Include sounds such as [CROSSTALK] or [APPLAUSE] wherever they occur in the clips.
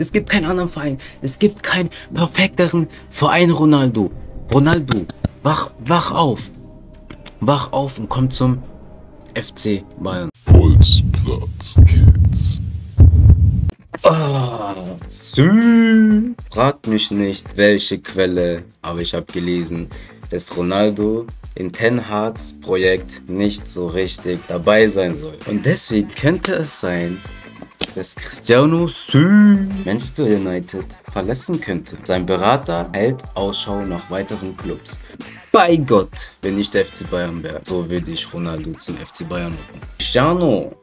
Es gibt keinen anderen Verein. Es gibt keinen perfekteren Verein Ronaldo. Ronaldo, wach, wach auf. Wach auf und komm zum FC Bayern. Bolzplatz Kids. Ah, sü. Fragt mich nicht, welche Quelle, aber ich habe gelesen, dass Ronaldo in Ten Hags Projekt nicht so richtig dabei sein soll. Und deswegen könnte es sein, dass Cristiano Sü Manchester United verlassen könnte. Sein Berater hält Ausschau nach weiteren Clubs. Bei Gott, wenn nicht der FC Bayern wäre, so würde ich Ronaldo zum FC Bayern machen. Cristiano.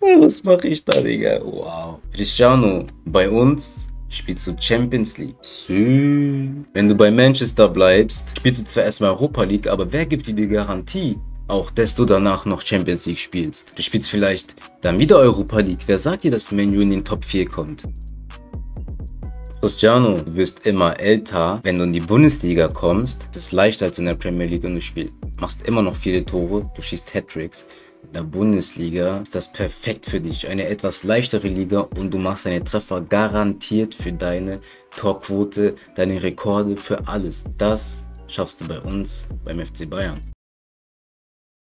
[LAUGHS] Was mache ich da, Digga? Wow. Cristiano, bei uns spielst du Champions League. Sü. Wenn du bei Manchester bleibst, spielst du zwar erstmal Europa League, aber wer gibt dir die Garantie? Auch, dass du danach noch Champions League spielst. Du spielst vielleicht dann wieder Europa League. Wer sagt dir, dass Menu in den Top 4 kommt? Cristiano, du wirst immer älter. Wenn du in die Bundesliga kommst, ist es leichter als in der Premier League und du spielst, machst immer noch viele Tore, du schießt Hattricks. In der Bundesliga ist das perfekt für dich. Eine etwas leichtere Liga und du machst deine Treffer garantiert für deine Torquote, deine Rekorde, für alles. Das schaffst du bei uns beim FC Bayern.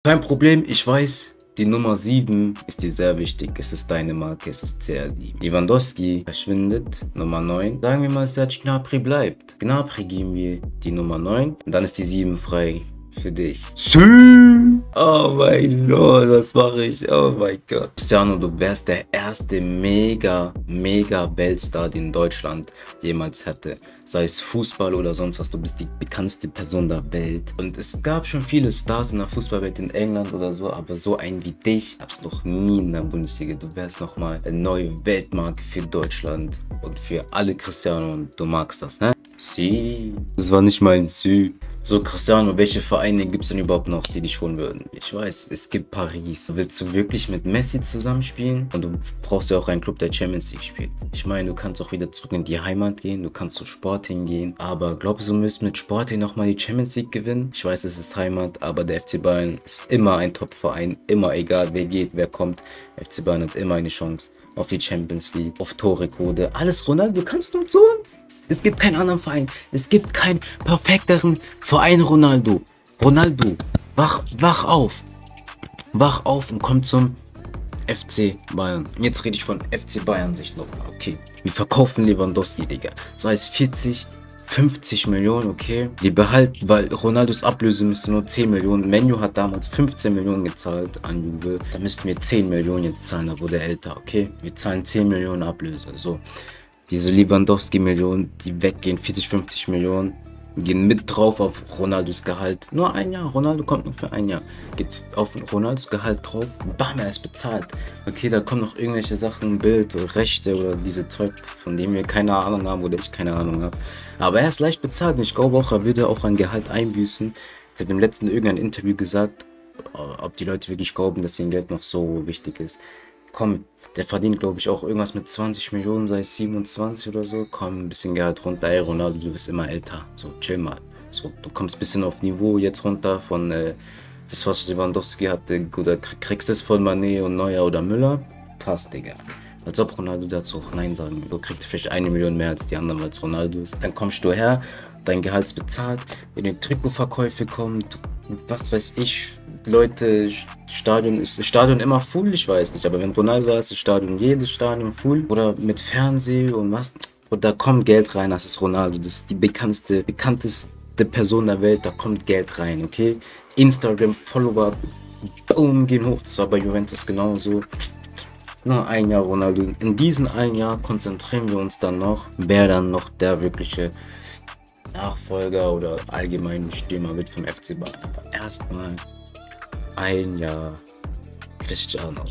Kein Problem, ich weiß, die Nummer 7 ist dir sehr wichtig. Es ist deine Marke, es ist CR7. Lewandowski verschwindet, Nummer 9. Sagen wir mal, Serge Gnabry bleibt. Gnabry geben wir die Nummer 9 und dann ist die 7 frei für dich. Sü! Oh mein Gott, was mache ich? Oh mein Gott. Cristiano, du wärst der erste mega, mega Weltstar, den Deutschland jemals hatte. Sei es Fußball oder sonst was, du bist die bekannteste Person der Welt. Und es gab schon viele Stars in der Fußballwelt in England oder so, aber so einen wie dich gab es noch nie in der Bundesliga. Du wärst nochmal eine neue Weltmarke für Deutschland und für alle Cristiano und du magst das, ne? Sie. Das war nicht mein Sü. So, Cristiano, welche Vereine gibt es denn überhaupt noch, die dich holen würden? Ich weiß, es gibt Paris. Willst du wirklich mit Messi zusammenspielen? Und du brauchst ja auch einen Club, der Champions League spielt. Ich meine, du kannst auch wieder zurück in die Heimat gehen, du kannst zu Sporting gehen. Aber glaubst du, du müsst mit Sporting nochmal die Champions League gewinnen? Ich weiß, es ist Heimat, aber der FC Bayern ist immer ein Top-Verein. Immer egal, wer geht, wer kommt. FC Bayern hat immer eine Chance auf die Champions League, auf Torrekorde. Alles Ronaldo, du kannst nur zu uns. Es gibt keinen anderen Verein. Es gibt keinen perfekteren Verein Ronaldo. Ronaldo, wach, wach auf. Wach auf und komm zum FC Bayern. Jetzt rede ich von FC Bayern Sicht noch. Okay. Wir verkaufen Lewandowski, Digga. So heißt 40, 50 Millionen, okay. Wir behalten, weil Ronaldos Ablöse müsste nur 10 Millionen. Menu hat damals 15 Millionen gezahlt an Juve. Da müssten wir 10 Millionen jetzt zahlen, da wurde er älter, okay. Wir zahlen 10 Millionen Ablöse. So diese Lewandowski-Millionen, die weggehen, 40, 50 Millionen, gehen mit drauf auf Ronaldos Gehalt. Nur ein Jahr, Ronaldo kommt nur für ein Jahr. Geht auf Ronaldos Gehalt drauf, bam, er ist bezahlt. Okay, da kommen noch irgendwelche Sachen, Bild, Rechte oder diese Zeug, von dem wir keine Ahnung haben oder ich keine Ahnung habe. Aber er ist leicht bezahlt und ich glaube auch, er würde auch ein Gehalt einbüßen. Er hat im letzten irgendein Interview gesagt, ob die Leute wirklich glauben, dass ihm Geld noch so wichtig ist komm, der verdient, glaube ich, auch irgendwas mit 20 Millionen, sei es 27 oder so. Komm, ein bisschen Geld runter. Ey, Ronaldo, du wirst immer älter. So, chill mal. So, du kommst ein bisschen auf Niveau jetzt runter von äh, das, was Lewandowski hatte. Oder kriegst du es von Mané und Neuer oder Müller? Passt, Digga. Als ob Ronaldo dazu auch Nein sagen würde. Du kriegst vielleicht eine Million mehr als die anderen, es Ronaldo ist. Dann kommst du her, dein Gehalt bezahlt, wenn die Trikotverkäufe kommen, was weiß ich, Leute, Stadion ist das Stadion immer full, ich weiß nicht, aber wenn Ronaldo da ist, das Stadion, jedes Stadion full oder mit Fernseh und was, und da kommt Geld rein, das ist Ronaldo, das ist die bekannteste, bekannteste Person der Welt, da kommt Geld rein, okay? Instagram, Follower, boom, gehen hoch, das war bei Juventus genauso. Nur ein Jahr Ronaldo. In diesem ein Jahr konzentrieren wir uns dann noch, wer dann noch der wirkliche Nachfolger oder allgemein Stürmer wird vom FC Bayern. Aber erstmal ein Jahr Cristiano.